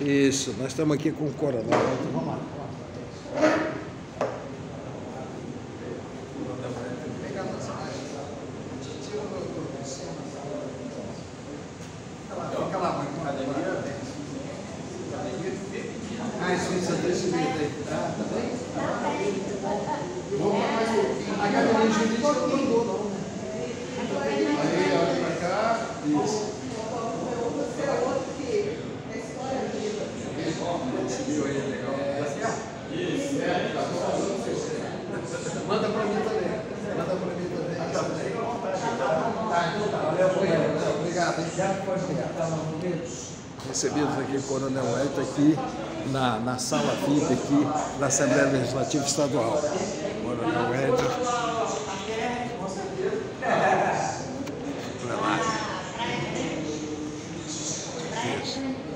Isso, nós estamos aqui com o coronel. Vamos lá. Vamos mais um pouquinho. Manda mim também. Obrigado. Recebidos aqui, Coronel Elton, aqui na, na sala VIP aqui da Assembleia Legislativa Estadual. Coronel Elton. Relaxa. Isso.